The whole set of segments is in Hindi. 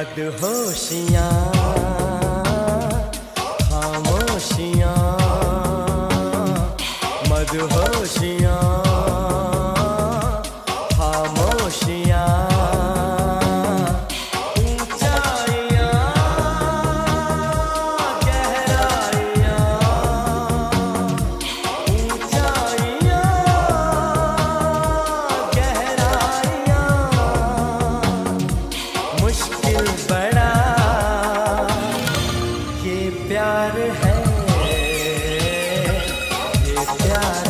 मद होशियाँ खामोशियाँ। मद होशियाँ yeah.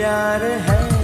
प्यार है।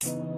Podcast.